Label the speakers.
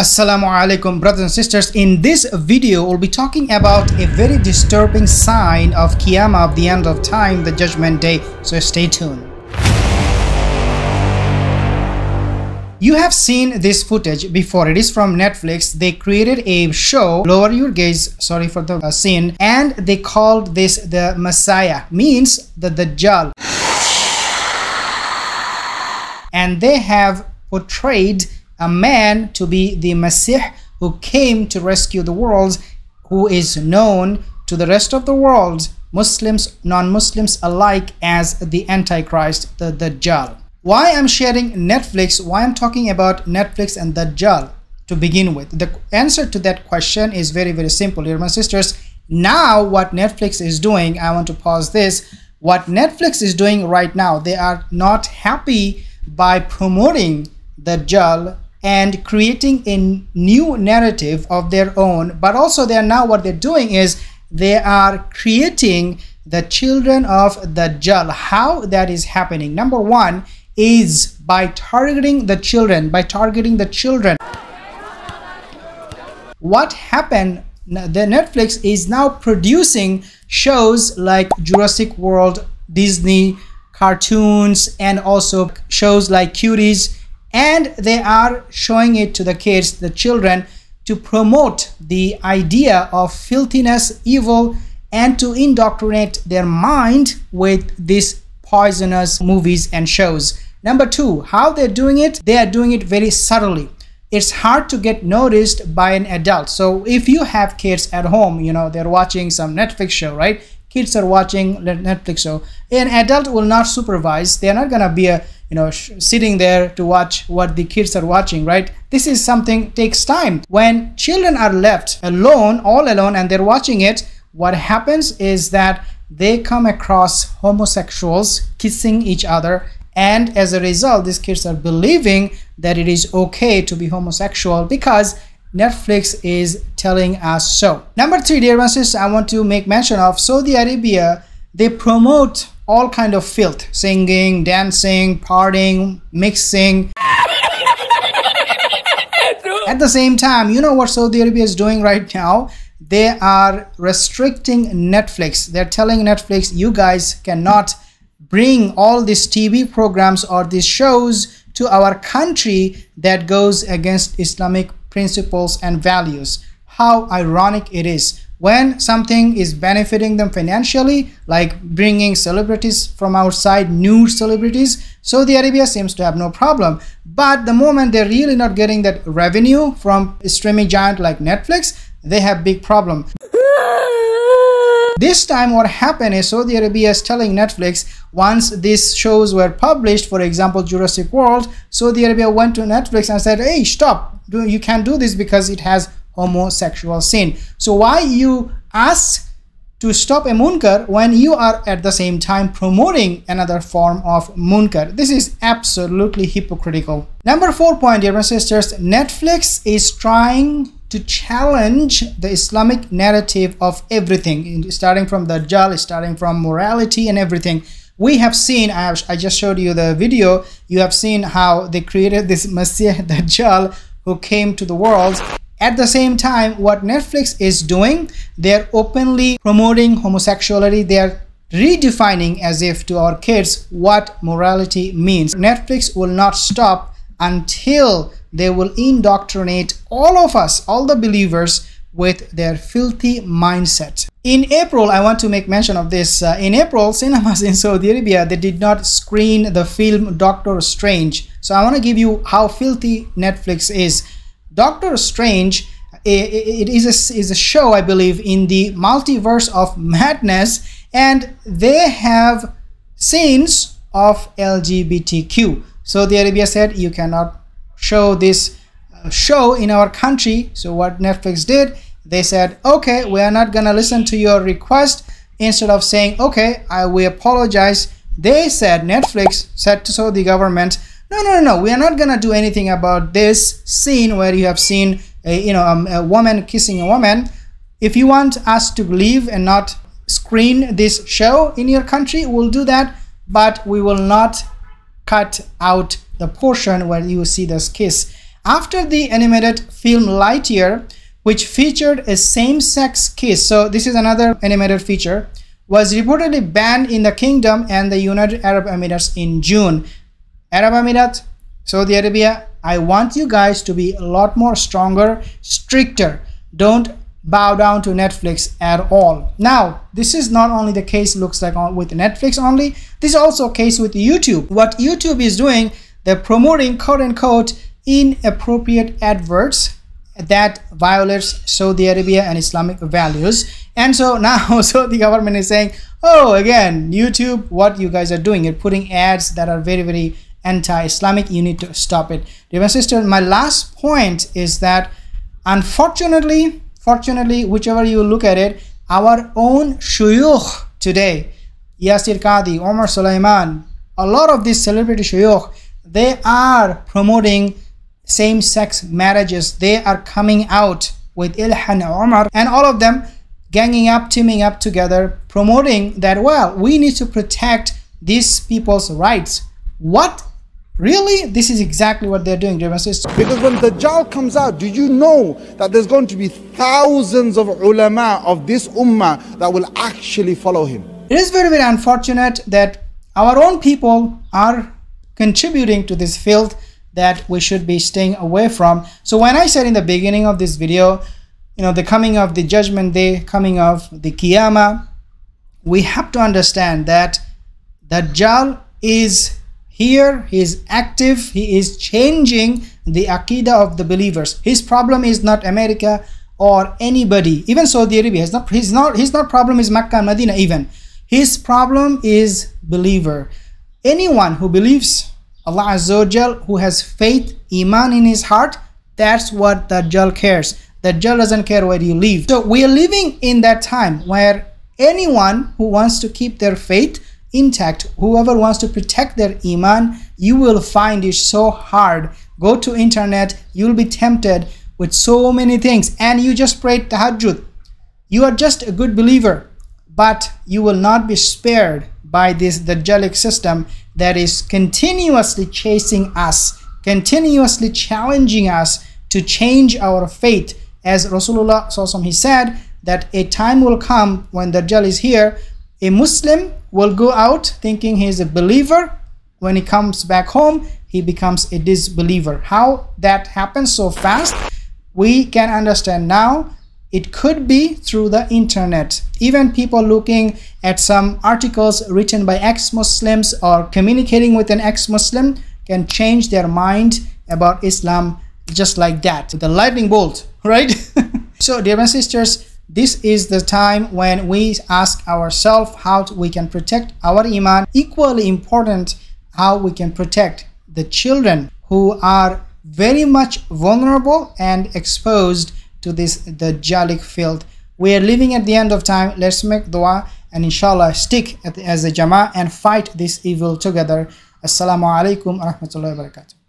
Speaker 1: Assalamu alaikum brothers and sisters in this video we'll be talking about a very disturbing sign of Qiyamah of the end of time the judgment day so stay tuned You have seen this footage before. It is from Netflix. They created a show, lower your gaze, sorry for the uh, scene, and they called this the Messiah, means the Dajjal. And they have portrayed a man to be the Messiah who came to rescue the world, who is known to the rest of the world, Muslims, non-Muslims alike, as the Antichrist, the Dajjal. Why I'm sharing Netflix, why I'm talking about Netflix and Dajjal to begin with? The answer to that question is very, very simple, dear my sisters. Now what Netflix is doing, I want to pause this. What Netflix is doing right now, they are not happy by promoting the Dajjal and creating a new narrative of their own. But also they are now what they're doing is they are creating the children of the Dajjal. How that is happening? Number one is by targeting the children by targeting the children. What happened? The Netflix is now producing shows like Jurassic World Disney cartoons and also shows like Cuties and they are showing it to the kids the children to promote the idea of filthiness evil and to indoctrinate their mind with these poisonous movies and shows. Number two how they're doing it? They are doing it very subtly. It's hard to get noticed by an adult. So if you have kids at home you know they're watching some netflix show right kids are watching netflix show. An adult will not supervise. They're not gonna be a you know sitting there to watch what the kids are watching right? This is something takes time. When children are left alone all alone and they're watching it what happens is that they come across homosexuals kissing each other and as a result these kids are believing that it is okay to be homosexual because Netflix is telling us so. Number three, dear sisters, I want to make mention of Saudi Arabia. They promote all kind of filth singing dancing partying mixing at the same time you know what saudi arabia is doing right now they are restricting netflix they're telling netflix you guys cannot bring all these tv programs or these shows to our country that goes against islamic principles and values. How ironic it is when something is benefiting them financially like bringing celebrities from outside new celebrities. Saudi arabia seems to have no problem. But the moment they're really not getting that revenue from streaming giant like netflix they have big problem this time what happened is Saudi Arabia is telling Netflix once these shows were published, for example Jurassic World, Saudi Arabia went to Netflix and said, hey stop, you can't do this because it has homosexual sin. So why you ask to stop a munkar when you are at the same time promoting another form of munkar. This is absolutely hypocritical. Number four point, dear sisters, Netflix is trying to challenge the Islamic narrative of everything, starting from the Dajjal, starting from morality and everything. We have seen, I, have, I just showed you the video, you have seen how they created this Messiah Dajjal who came to the world at the same time, what Netflix is doing, they're openly promoting homosexuality. They're redefining as if to our kids what morality means. Netflix will not stop until they will indoctrinate all of us, all the believers, with their filthy mindset. In April, I want to make mention of this. Uh, in April, cinemas in Saudi Arabia, they did not screen the film Doctor Strange. So I want to give you how filthy Netflix is. Doctor Strange it is a, is a show I believe in the multiverse of madness and they have scenes of LGBTQ. Saudi Arabia said you cannot show this uh, show in our country. So what Netflix did, they said, okay, we are not gonna listen to your request. Instead of saying, okay, I we apologize, they said Netflix said to Saudi government no no no we are not gonna do anything about this scene where you have seen a you know um, a woman kissing a woman if you want us to leave and not screen this show in your country we'll do that but we will not cut out the portion where you see this kiss After the animated film Lightyear, which featured a same-sex kiss, so this is another animated feature, was reportedly banned in the kingdom and the United Arab Emirates in June. Arab Emirates, Saudi Arabia, I want you guys to be a lot more stronger, stricter. Don't bow down to Netflix at all. Now, this is not only the case looks like with Netflix only, this is also case with YouTube. What YouTube is doing, they're promoting quote unquote inappropriate adverts that violates Saudi Arabia and Islamic values. And so now Saudi government is saying, oh, again, YouTube, what you guys are doing, you're putting ads that are very, very anti-Islamic, you need to stop it. Dear my sister, my last point is that unfortunately, fortunately, whichever you look at it, our own shuyukh today, Yasir Qadhi, Omar Sulaiman, a lot of these celebrity shuyukh, they are promoting same-sex marriages. They are coming out with Ilhan Omar and all of them ganging up, teaming up together, promoting that, well, we need to protect these people's rights. What? Really? This is exactly what they're doing, dear sisters.
Speaker 2: Because when Dajjal comes out, do you know that there's going to be thousands of ulama of this ummah that will actually follow him?
Speaker 1: It is very, very unfortunate that our own people are contributing to this filth that we should be staying away from. So when I said in the beginning of this video, you know, the coming of the judgment day, coming of the Qiyamah, we have to understand that Dajjal is here, he is active, he is changing the Aqidah of the believers. His problem is not America or anybody, even Saudi Arabia. He's not, he's not, his not problem is Makkah and Medina even. His problem is believer. Anyone who believes Allah Azza wa Jal, who has faith, Iman in his heart, that's what the Dajjal cares. The Dajjal doesn't care where you live. So we are living in that time where anyone who wants to keep their faith intact, whoever wants to protect their Iman, you will find it so hard. Go to internet, you'll be tempted with so many things and you just pray tahajjud. You are just a good believer, but you will not be spared by this Dajjalic system that is continuously chasing us, continuously challenging us to change our faith. As Rasulullah he said that a time will come when Dajjal is here, a Muslim will go out thinking he is a believer. When he comes back home, he becomes a disbeliever. How that happens so fast, we can understand now it could be through the internet. Even people looking at some articles written by ex-Muslims or communicating with an ex-Muslim can change their mind about Islam just like that. The lightning bolt, right? so dear and sisters, this is the time when we ask ourselves how we can protect our iman. Equally important, how we can protect the children who are very much vulnerable and exposed to this Dajjalic field. We are living at the end of time. Let's make dua and inshallah stick as a jama and fight this evil together. Assalamu alaikum wa.